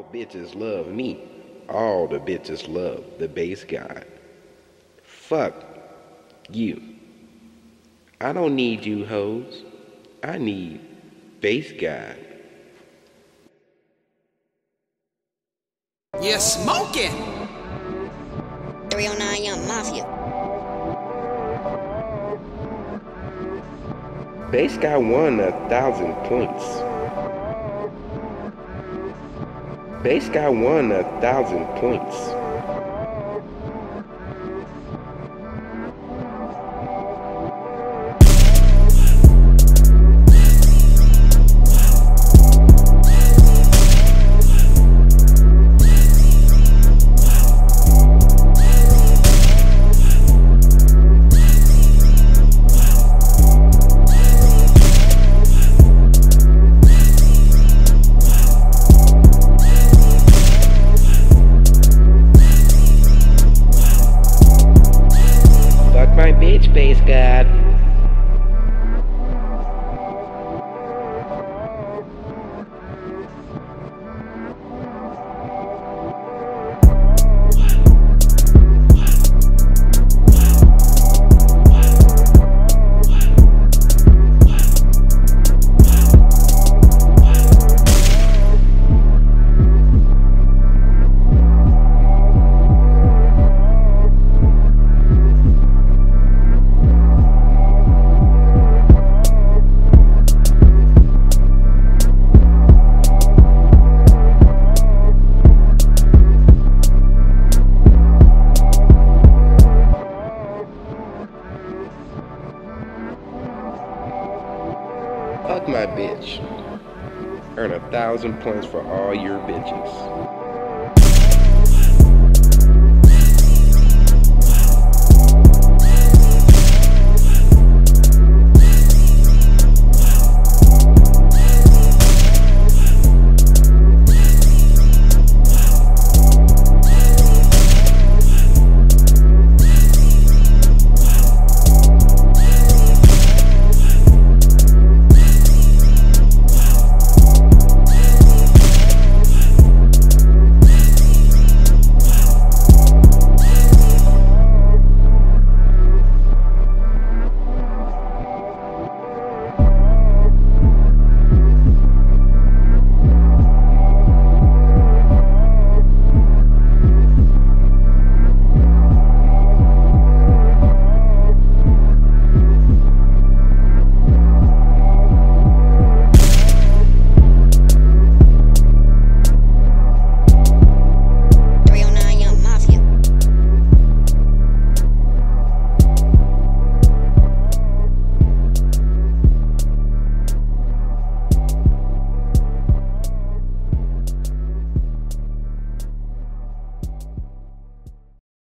All bitches love me. All the bitches love the BasedGod. Fuck you. I don't need you hoes. I need BasedGod. You're smoking! 309 Young Mafia. Bass guy won a thousand points. Bass guy won a thousand points. Bitch, Fuck my bitch. Earn a thousand points for all your bitches.